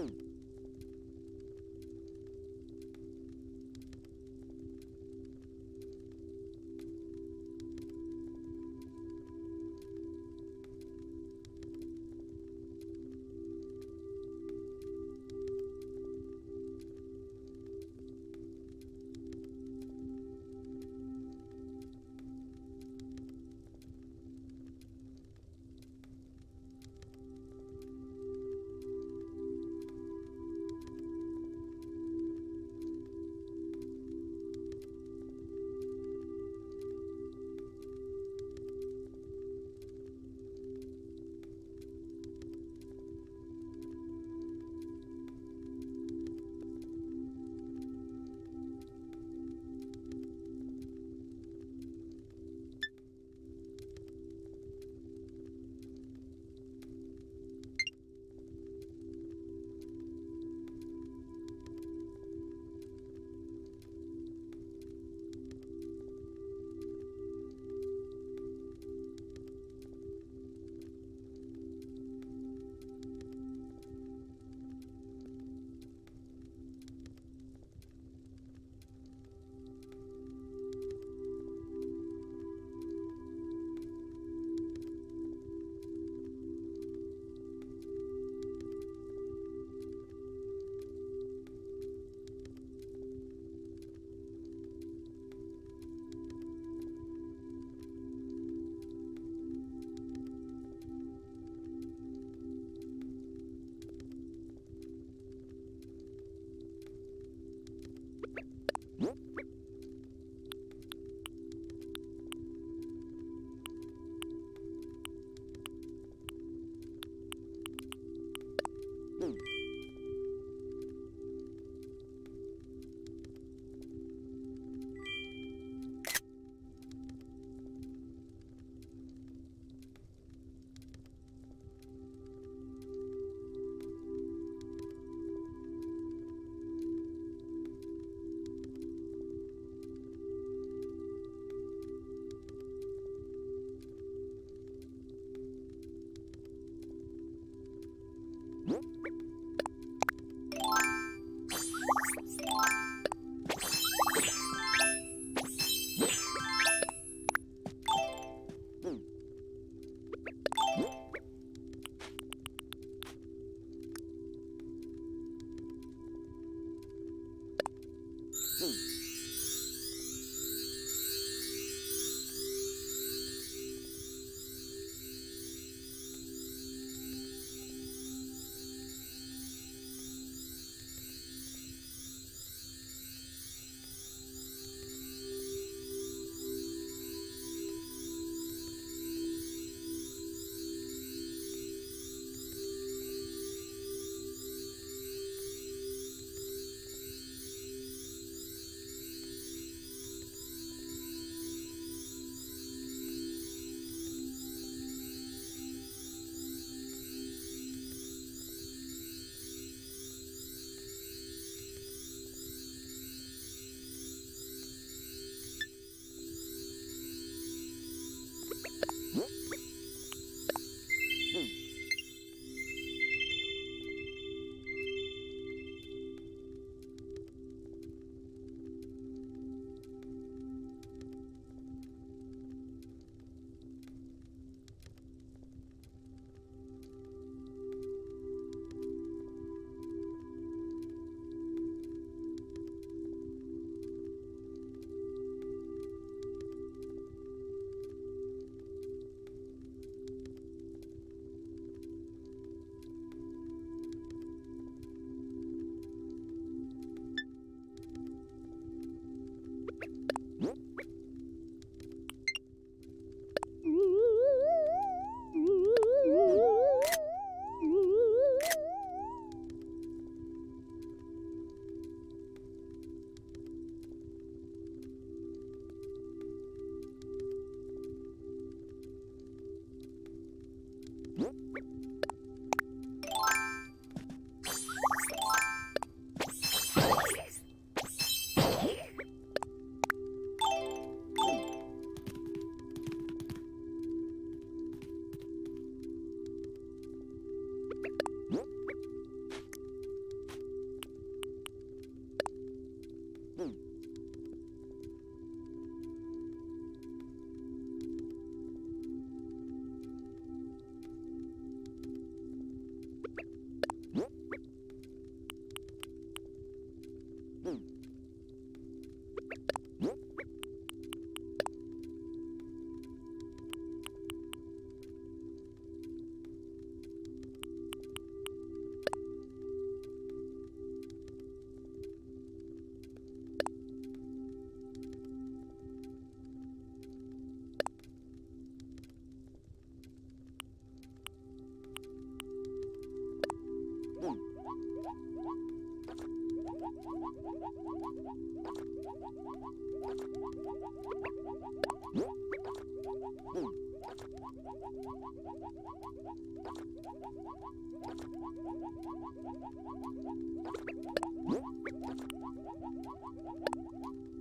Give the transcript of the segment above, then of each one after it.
Boom. Boom.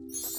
남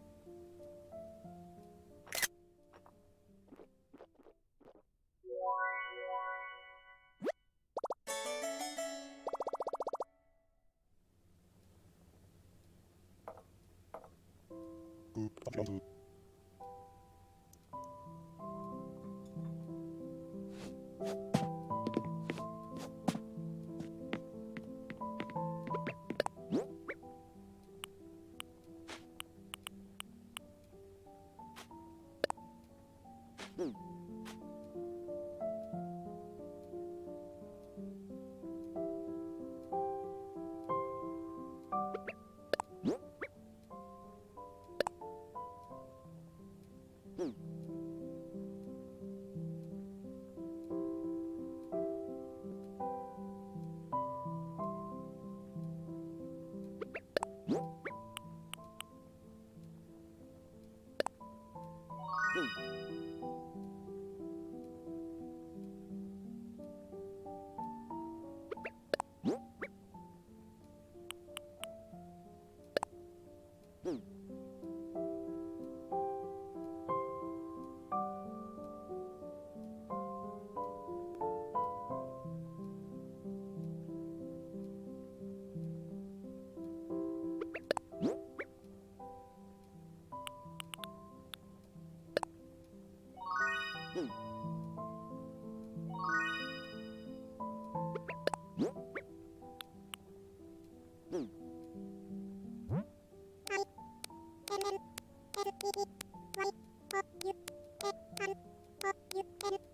Right, you can, and you can.